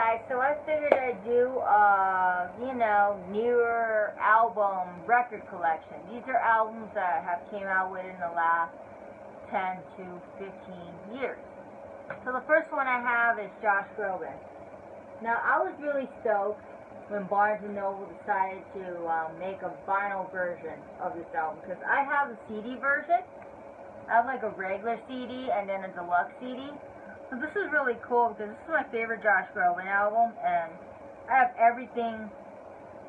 guys, so I figured I'd do, uh, you know, newer album record collection. These are albums that have came out within the last 10 to 15 years. So the first one I have is Josh Groban. Now, I was really stoked when Barnes & Noble decided to um, make a vinyl version of this album, because I have a CD version. I have like a regular CD and then a deluxe CD. So this is really cool because this is my favorite Josh Groban album, and I have everything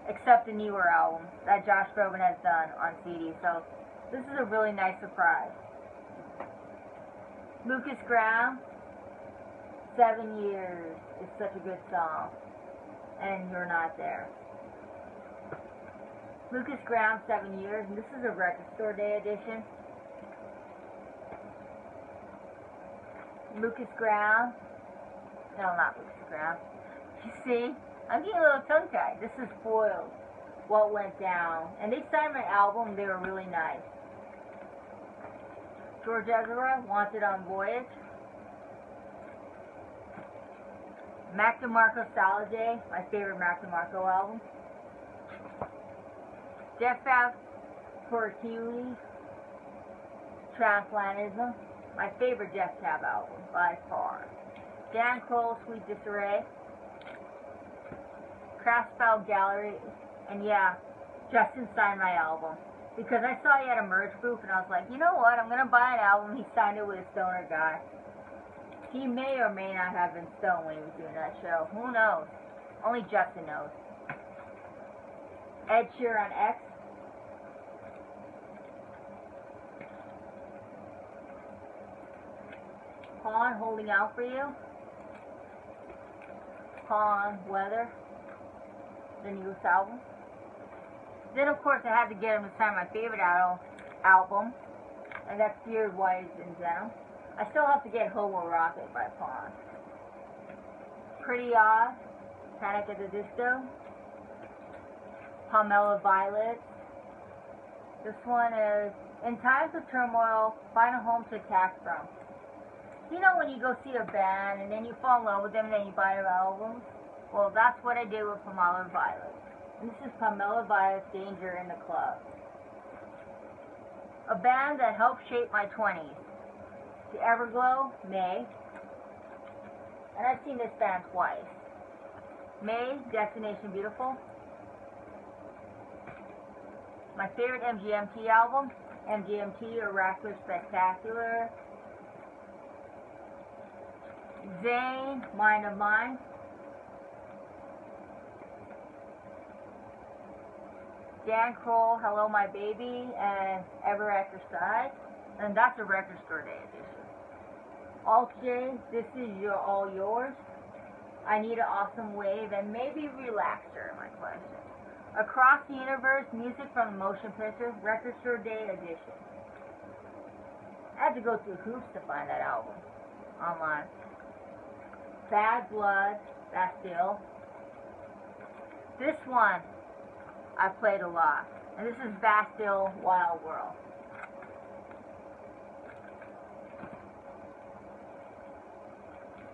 except the newer album that Josh Groban has done on CD. So this is a really nice surprise. Lukas Graham, Seven Years is such a good song, and you're not there. Lukas Graham, Seven Years, and this is a record store day edition. Lukas Graham. No, not Lucas Graham. You see, I'm getting a little tongue-tied. This is Foals. What Went Down. And they signed my album. They were really nice. George Ezra, Wanted on Voyage. Mac DeMarco Salad my favorite Mac DeMarco album. Death Cab for Cutie. Transatlanticism my favorite Death Cab album by far. Dan Croll, Sweet Disarray, Craft Spells Gallery, and yeah, Justin signed my album. Because I saw he had a merch booth, and I was like, you know what, I'm going to buy an album. He signed it with a stoner guy. He may or may not have been stoned when he was doing that show. Who knows? Only Justin knows. Ed Sheeran X, Pond holding out for you. Pond Weather, the newest album. Then, of course, I had to get him to sign my favorite album, and that's Beard White and Denim. I still have to get Hobo Rocket by Pond. Pretty Odd, Panic at the Disco. Palma Violet. This one is In Times of Turmoil, Find a Home to Attack From. You know when you go see a band and then you fall in love with them and then you buy their albums? Well, that's what I did with Palma Violet. And this is Palma Violet's Danger in the Club. A band that helped shape my 20s. The Everglow, Mae. And I've seen this band twice. Mae, Destination Beautiful. My favorite MGMT album, MGMT Oracular Spectacular, Zayn, Mind of Mine. Dan Croll, Hello My Baby, and Ever Your Side. And that's a record store day edition. Alt J, This Is Your All Yours. I Need an Awesome Wave, and maybe Relaxer, my question. Across the Universe, music from the motion picture, record store day edition. I had to go through hoops to find that album online. Bad Blood, Bastille. This one I played a lot. And this is Bastille Wild World.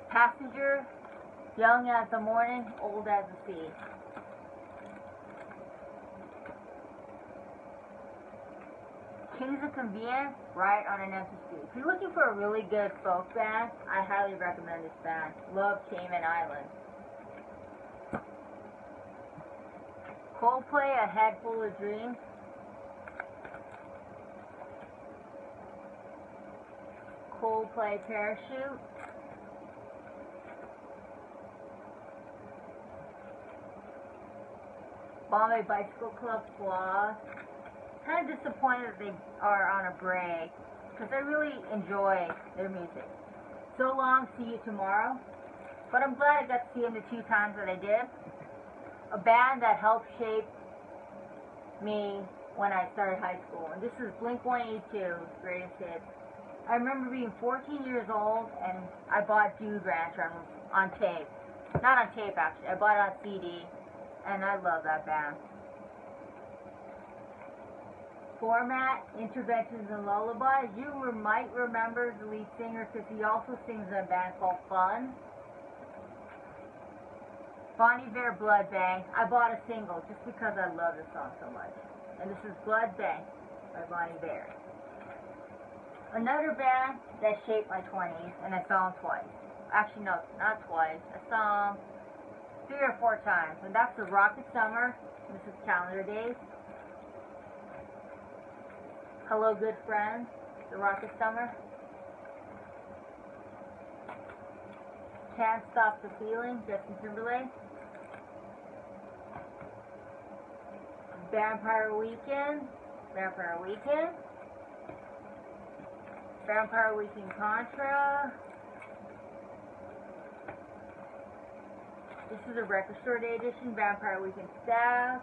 Passenger, young as the morning, old as the sea. Kings of Convenience, right on an street. If you're looking for a really good folk band, I highly recommend this band. Love Cayman Islands. Coldplay, A Head Full of Dreams. Coldplay Parachute. Bombay Bicycle Club Flaws kind of disappointed that they are on a break because I really enjoy their music. So long, see you tomorrow. But I'm glad I got to see them the two times that I did. A band that helped shape me when I started high school. And this is Blink 182's greatest hits. I remember being 14 years old and I bought Dude Ranch on, on tape. Not on tape actually, I bought it on CD. And I love that band format, interventions and lullabies. You might remember the lead singer because he also sings in a band called Fun. Bonnie Bear Blood Bang. I bought a single just because I love this song so much. And this is Blood Bang by Bonnie Bear. Another band that shaped my 20s, and I saw them twice. Actually, no, not twice. I saw them three or four times, and that's the Rocket Summer. This is Calendar Days. Hello, good friends. The Rocket Summer. Can't Stop the Feeling, Justin Timberlake. Vampire Weekend, Vampire Weekend. Vampire Weekend Contra. This is a record store day edition, Vampire Weekend Staff.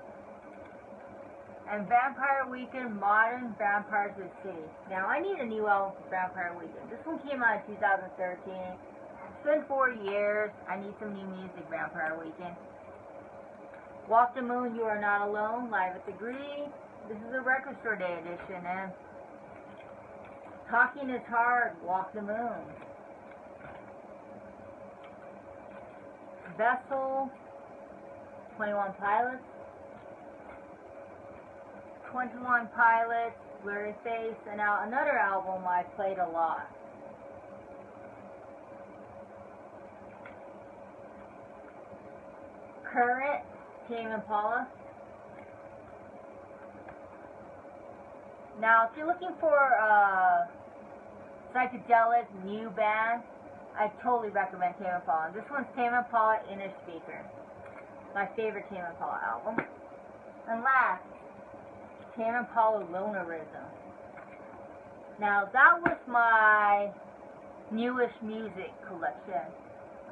And Vampire Weekend Modern Vampires of the City. Now, I need a new album for Vampire Weekend. This one came out in 2013. It's been four years. I need some new music, Vampire Weekend. Walk the Moon, You Are Not Alone, live at the Green. This is a record store day edition, and Talking is Hard, Walk the Moon. Vessel, 21 Pilots, 21 Pilots, Blurry Face, and now another album I played a lot. Current, Tame Impala. Now, if you're looking for a psychedelic new band, I totally recommend Tame Impala. This one's Tame Impala Innerspeaker. My favorite Tame Impala album. And last, Tame Impala Lonerism. Now, that was my newest music collection.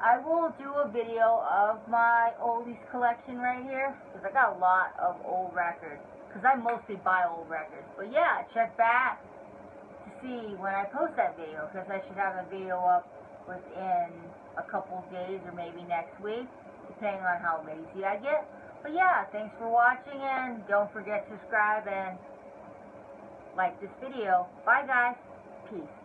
I will do a video of my oldies collection right here, because I got a lot of old records, because I mostly buy old records. But yeah, check back to see when I post that video, because I should have a video up within a couple days or maybe next week, depending on how lazy I get. But yeah, thanks for watching, and don't forget to subscribe and like this video. Bye guys. Peace.